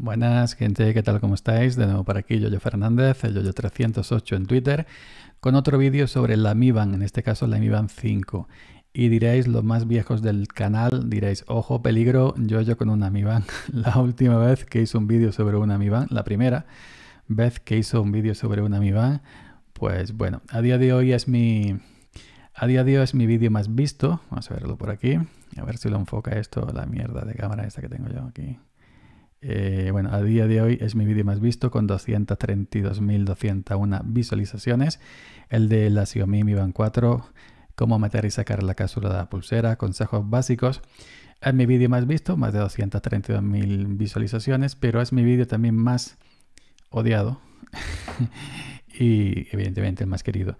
Buenas, gente, ¿qué tal? ¿Cómo estáis? De nuevo por aquí, Yoyo Fernández, el Yoyo308 en Twitter, con otro vídeo sobre la Mi Band, en este caso la Mi Band 5. Y diréis, los más viejos del canal, diréis, ojo, peligro, Yoyo con una Mi Band. La última vez que hizo un vídeo sobre una Mi Band, la primera vez que hizo un vídeo sobre una Mi Band, pues bueno, a día de hoy es mi... A día de hoy es mi vídeo más visto. Vamos a verlo por aquí. A ver si lo enfoca esto, la mierda de cámara esta que tengo yo aquí. Eh, bueno, a día de hoy es mi vídeo más visto con 232.201 visualizaciones. El de la Xiaomi Mi Band 4, cómo meter y sacar la cápsula de la pulsera, consejos básicos. Es mi vídeo más visto, más de 232.000 visualizaciones, pero es mi vídeo también más odiado y evidentemente el más querido.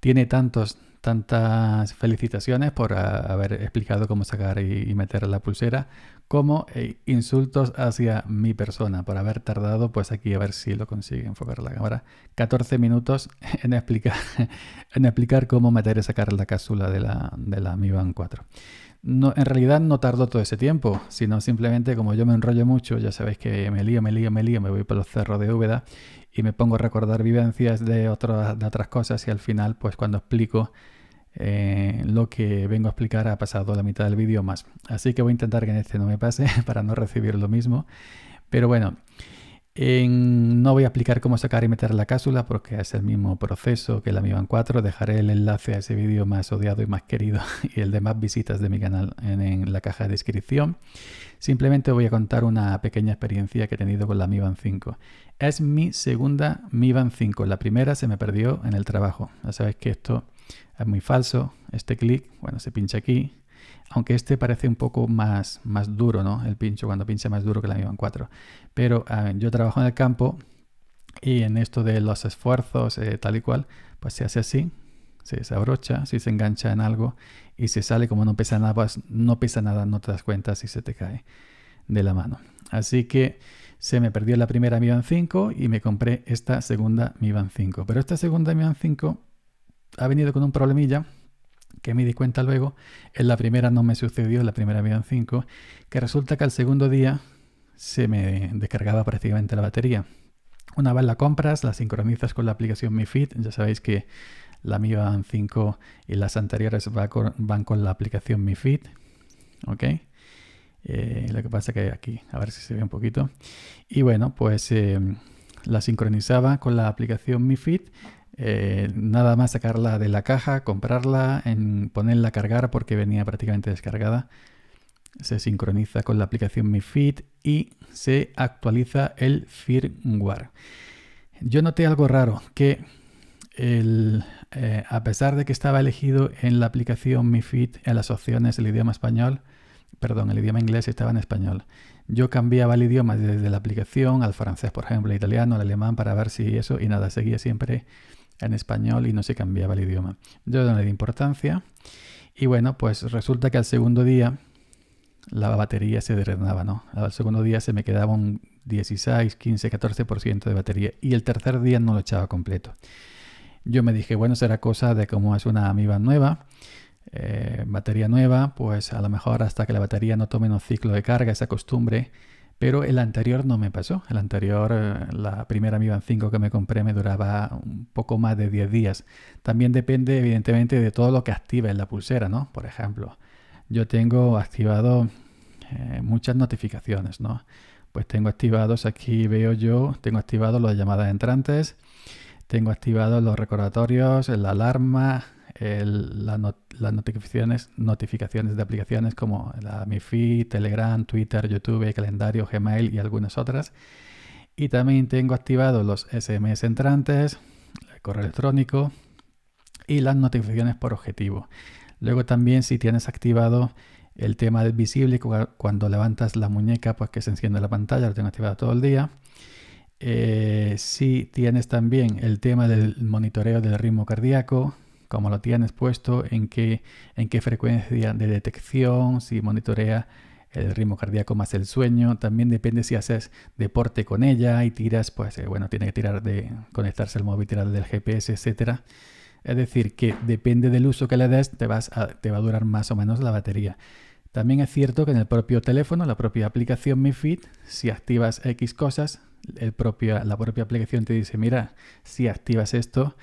Tiene tantos, tantas felicitaciones por haber explicado cómo sacar y, meter la pulsera, como eh, insultos hacia mi persona por haber tardado, pues aquí a ver si lo consigue enfocar la cámara, 14 minutos en explicar, cómo meter y sacar la cápsula de la, de la Mi Band 4. No, en realidad no tardó todo ese tiempo, sino simplemente como yo me enrollo mucho, ya sabéis que me lío, me lío, me lío, me voy por los cerros de Úbeda y me pongo a recordar vivencias de, de otras cosas y al final, pues cuando explico eh, lo que vengo a explicar ha pasado la mitad del vídeo más. Así que voy a intentar que en este no me pase para no recibir lo mismo. Pero bueno, no voy a explicar cómo sacar y meter la cápsula porque es el mismo proceso que la Mi Band 4. Dejaré el enlace a ese vídeo más odiado y más querido y el de más visitas de mi canal en, la caja de descripción. Simplemente voy a contar una pequeña experiencia que he tenido con la Mi Band 5. Es mi segunda Mi Band 5. La primera se me perdió en el trabajo. Ya sabéis que esto es muy falso. Este clic, bueno, se pincha aquí. Aunque este parece un poco más, más duro, ¿no? El pincho, cuando pincha más duro que la Mi Band 4. Pero yo trabajo en el campo y en esto de los esfuerzos, eh, tal y cual, pues se hace así, se abrocha, si se engancha en algo y se sale como no pesa nada, pues no pesa nada, no te das cuenta si se te cae de la mano. Así que se me perdió la primera Mi Band 5 y me compré esta segunda Mi Band 5. Pero esta segunda Mi Band 5 ha venido con un problemilla que me di cuenta luego. En la primera no me sucedió, la primera vida en 5, que resulta que al segundo día se me descargaba prácticamente la batería. Una vez la compras, la sincronizas con la aplicación Mi Fit. Ya sabéis que la Mi Band 5 y las anteriores van con la aplicación Mi Fit. ¿Ok? Eh, lo que pasa que aquí, a ver si se ve un poquito. Y bueno, pues eh, la sincronizaba con la aplicación Mi Fit eh, nada más sacarla de la caja, comprarla, en ponerla a cargar porque venía prácticamente descargada. Se sincroniza con la aplicación Mi Fit y se actualiza el firmware. Yo noté algo raro, que el, eh, a pesar de que estaba elegido en la aplicación Mi Fit en las opciones el idioma español, perdón, el idioma inglés estaba en español. Yo cambiaba el idioma desde la aplicación al francés, por ejemplo, al italiano, al alemán, para ver si eso, y nada, seguía siempre en español y no se cambiaba el idioma. Yo no le di importancia y bueno, pues resulta que al segundo día la batería se drenaba, ¿no? Al segundo día se me quedaba un 16, 15, 14% de batería y el tercer día no lo echaba completo. Yo me dije, bueno, será cosa de cómo es una amiba nueva, eh, batería nueva, pues a lo mejor hasta que la batería no tome un ciclo de carga, esa costumbre, pero el anterior no me pasó. El anterior, eh, la primera Mi Band 5 que me compré me duraba un poco más de 10 días. También depende evidentemente de todo lo que active en la pulsera, ¿no? Por ejemplo, yo tengo activado eh, muchas notificaciones, ¿no? Pues tengo activados, aquí veo yo, tengo activados las llamadas entrantes, tengo activados los recordatorios, la alarma, las notificaciones, notificaciones de aplicaciones como la MiFi, Telegram, Twitter, YouTube, calendario, Gmail y algunas otras. Y también tengo activados los SMS entrantes, el correo electrónico y las notificaciones por objetivo. Luego también si tienes activado el tema del visible, cuando levantas la muñeca, pues que se enciende la pantalla, lo tengo activado todo el día. Eh, si tienes también el tema del monitoreo del ritmo cardíaco, como lo tienes puesto, en qué, en qué frecuencia de detección, si monitorea el ritmo cardíaco más el sueño. También depende si haces deporte con ella y tiras, pues eh, bueno, tiene que tirar de conectarse al móvil, tirar del GPS, etcétera. Es decir, que depende del uso que le des, te, vas te va a durar más o menos la batería. También es cierto que en el propio teléfono, la propia aplicación Mi Fit, si activas X cosas, la propia aplicación te dice, mira, si activas esto,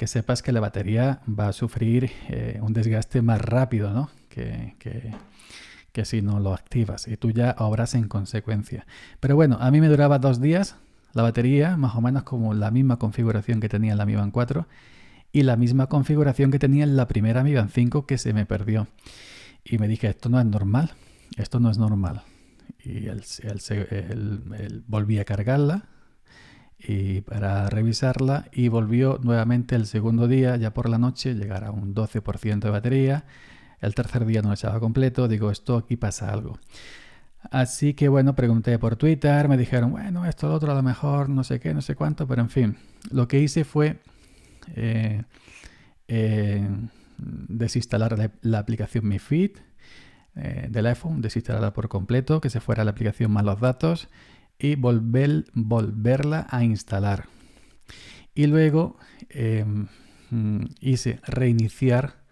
que sepas que la batería va a sufrir eh, un desgaste más rápido ¿no? que, que, si no lo activas y tú ya obras en consecuencia. Pero bueno, a mí me duraba dos días la batería, más o menos como la misma configuración que tenía en la Mi Band 4 y la misma configuración que tenía en la primera Mi Band 5 que se me perdió. Y me dije, esto no es normal, esto no es normal. Y él, volví a cargarla y para revisarla y volvió nuevamente el segundo día, ya por la noche, llegar a un 12% de batería. El tercer día no lo echaba completo, digo, esto aquí pasa algo. Así que bueno, pregunté por Twitter, me dijeron, bueno, esto, lo otro, a lo mejor, no sé qué, no sé cuánto, pero en fin, lo que hice fue eh, eh, desinstalar la, aplicación Mi Fit eh, del iPhone, desinstalarla por completo, que se fuera la aplicación más los datos y volver, volverla a instalar. Y luego em, hice reiniciar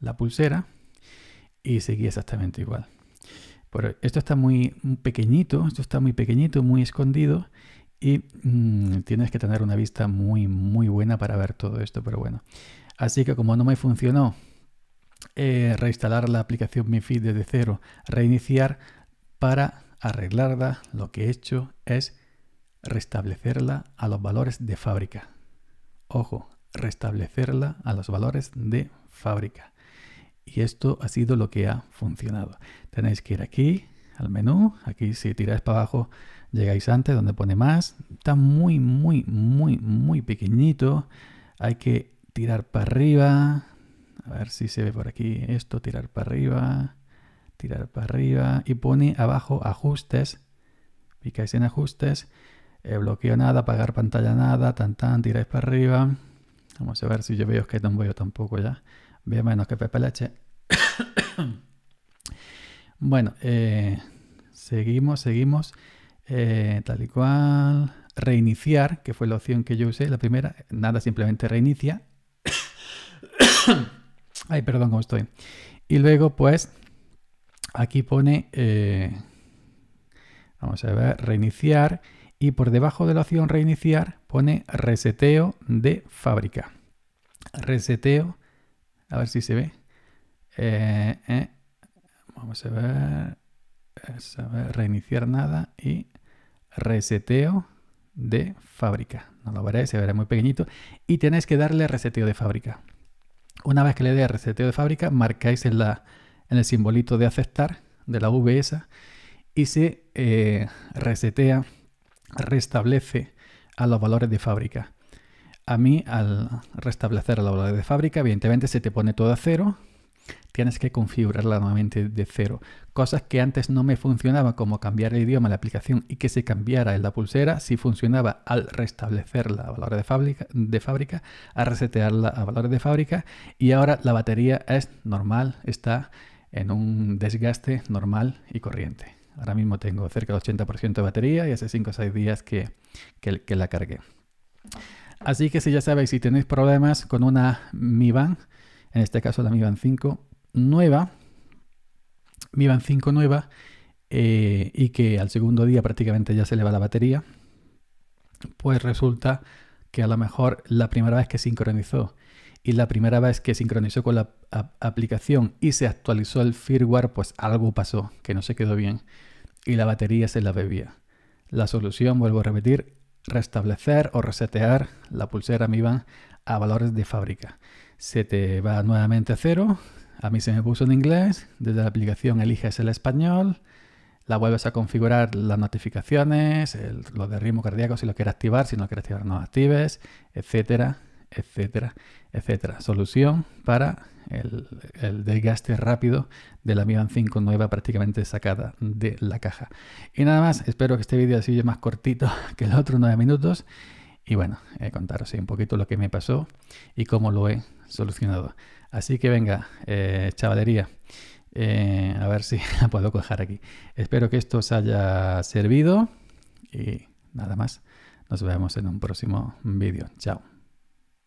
la pulsera y seguí exactamente igual. Pero esto está muy pequeñito, esto está muy pequeñito, muy escondido y mm, tienes que tener una vista muy, muy buena para ver todo esto, pero bueno. Así que como no me funcionó eh, reinstalar la aplicación Mi Feed desde cero, reiniciar para arreglarla, lo que he hecho es restablecerla a los valores de fábrica. Ojo, restablecerla a los valores de fábrica. Y esto ha sido lo que ha funcionado. Tenéis que ir aquí al menú, aquí si tiráis para abajo llegáis antes donde pone más. Está muy, muy, muy, muy pequeñito. Hay que tirar para arriba. A ver si se ve por aquí esto, tirar para arriba, tirar para arriba y pone abajo ajustes. Picáis en ajustes, eh, bloqueo nada, apagar pantalla nada, tan tan, tiráis para arriba. Vamos a ver si yo veo que no veo tampoco ya. Veo menos que Pepe Leche. bueno, eh, seguimos, seguimos. Eh, tal y cual. Reiniciar, que fue la opción que yo usé, la primera. Nada, simplemente reinicia. Ay, perdón, ¿cómo estoy? Y luego, pues, aquí pone, eh, vamos a ver, reiniciar. Y por debajo de la opción reiniciar pone reseteo de fábrica. Reseteo, a ver si se ve. Eh, vamos a ver, reiniciar nada y reseteo de fábrica. No lo veréis, se verá muy pequeñito. Y tenéis que darle reseteo de fábrica. Una vez que le dé reseteo de fábrica, marcáis en, la, en el simbolito de aceptar de la VS y se eh, resetea, restablece a los valores de fábrica. A mí, al restablecer los valores de fábrica, evidentemente se te pone todo a cero, tienes que configurarla nuevamente de cero. Cosas que antes no me funcionaban, como cambiar el idioma de la aplicación y que se cambiara en la pulsera, si funcionaba al restablecerla a valores de fábrica, de a resetearla a valores de fábrica y ahora la batería es normal, está en un desgaste normal y corriente. Ahora mismo tengo cerca del 80% de batería y hace 5 o 6 días que, que, la cargué. Así que si ya sabéis, si tenéis problemas con una Mi Band, en este caso la Mi Band 5 nueva, Mi Band 5 nueva, eh, y que al segundo día prácticamente ya se le va la batería, pues resulta que a lo mejor la primera vez que sincronizó y la primera vez que sincronizó con la aplicación y se actualizó el firmware, pues algo pasó que no se quedó bien y la batería se la bebía. La solución, vuelvo a repetir, restablecer o resetear la pulsera Mi Band a valores de fábrica se te va nuevamente a cero. A mí se me puso en inglés. Desde la aplicación eliges el español. La vuelves a configurar las notificaciones, lo de ritmo cardíaco si lo quieres activar, si no lo quieres activar no actives, etcétera, etcétera, etcétera. Solución para el, desgaste rápido de la Mi Band 5 nueva prácticamente sacada de la caja. Y nada más, espero que este vídeo sido más cortito que el otro, 9 minutos. Y bueno, eh, contaros un poquito lo que me pasó y cómo lo he solucionado. Así que venga, eh, chavalería, eh, a ver si la puedo coger aquí. Espero que esto os haya servido y nada más. Nos vemos en un próximo vídeo. Chao.